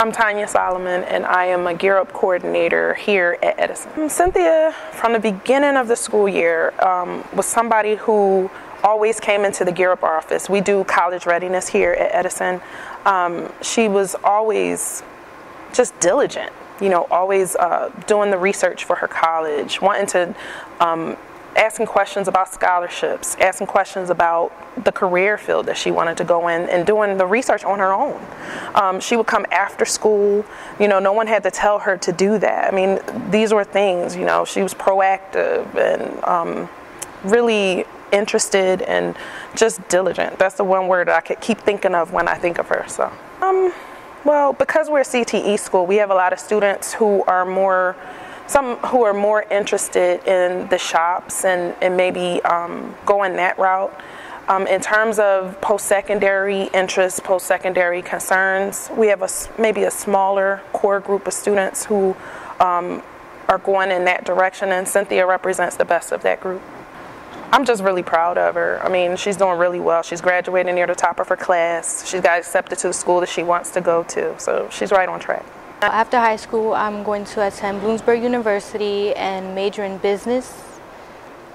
I'm Tanya Solomon, and I am a Gear Up coordinator here at Edison. Cynthia, from the beginning of the school year, um, was somebody who always came into the Gear Up office. We do college readiness here at Edison. Um, she was always just diligent, you know, always uh, doing the research for her college, wanting to um, asking questions about scholarships, asking questions about the career field that she wanted to go in, and doing the research on her own. Um, she would come after school. You know, no one had to tell her to do that. I mean, these were things. You know, she was proactive and um, really interested and just diligent. That's the one word I could keep thinking of when I think of her. So, um, well, because we're a CTE school, we have a lot of students who are more some who are more interested in the shops and, and maybe um, going that route. Um, in terms of post-secondary interests, post-secondary concerns, we have a, maybe a smaller core group of students who um, are going in that direction, and Cynthia represents the best of that group. I'm just really proud of her. I mean, she's doing really well. She's graduating near the top of her class. She's got accepted to the school that she wants to go to, so she's right on track. After high school, I'm going to attend Bloomsburg University and major in business.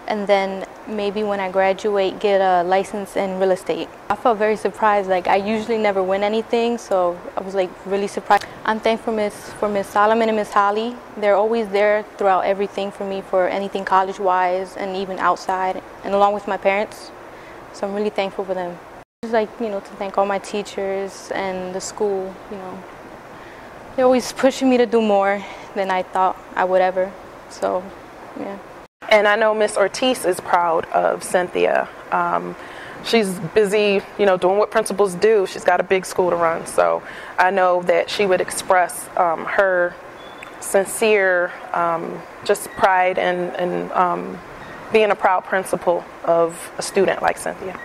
And then maybe when I graduate, get a license in real estate. I felt very surprised. Like I usually never win anything, so I was like really surprised. I'm thankful Miss for Miss Solomon and Miss Holly. They're always there throughout everything for me for anything college-wise and even outside, and along with my parents. So I'm really thankful for them. Just like you know to thank all my teachers and the school. You know. They're always pushing me to do more than I thought I would ever. So, yeah. And I know Miss Ortiz is proud of Cynthia. Um, she's busy, you know, doing what principals do. She's got a big school to run. So I know that she would express um, her sincere um, just pride and, and um, being a proud principal of a student like Cynthia.